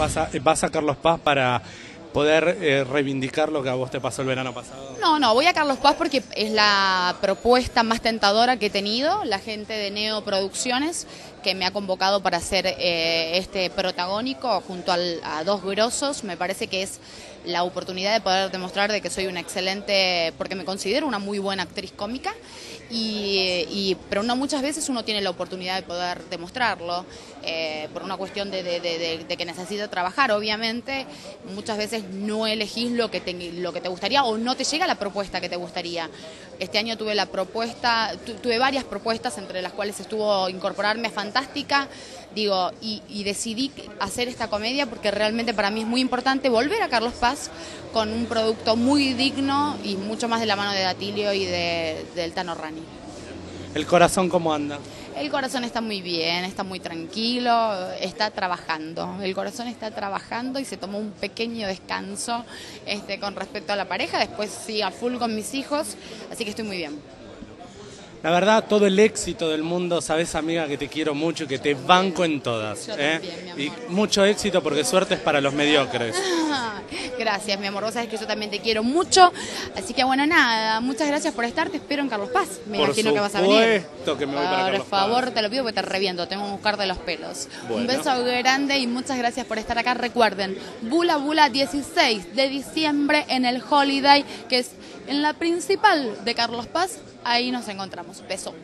vas a, vas a Carlos Paz para poder eh, reivindicar lo que a vos te pasó el verano pasado? No, no, voy a Carlos Paz porque es la propuesta más tentadora que he tenido, la gente de Neo Producciones que me ha convocado para hacer eh, este protagónico junto al- a dos grosos, me parece que es la oportunidad de poder demostrar de que soy una excelente, porque me considero una muy buena actriz cómica, y, y- pero no muchas veces uno tiene la oportunidad de poder demostrarlo, eh, por una cuestión de, de- de- de- que necesita trabajar, obviamente, muchas veces no elegís lo que, te, lo que te gustaría o no te llega la propuesta que te gustaría. Este año tuve la propuesta, tu- tuve varias propuestas, entre las cuales estuvo incorporarme a Fantástica, digo, y, y decidí hacer esta comedia porque realmente para mí es muy importante volver a Carlos Paz con un producto muy digno y mucho más de la mano de Datilio y de, del Tano Rani. ¿El corazón cómo anda? El corazón está muy bien, está muy tranquilo, está trabajando. El corazón está trabajando y se tomó un pequeño descanso este, con respecto a la pareja. Después sí, a full con mis hijos, así que estoy muy bien. La verdad, todo el éxito del mundo, sabes amiga que te quiero mucho y que te banco en todas. Yo ¿eh? también, mi amor. Y mucho éxito porque suerte es para los mediocres. Gracias, mi amor. Vos sabés que yo también te quiero mucho. Así que bueno, nada, muchas gracias por estar. Te espero en Carlos Paz. Me por imagino que vas a venir. Por favor, te lo pido porque te reviento. Tengo que buscar de los pelos. Un beso grande y muchas gracias por estar acá. Recuerden, Bula Bula 16 de diciembre en el Holiday, que es en la principal de Carlos Paz. Ahí nos encontramos. Beso.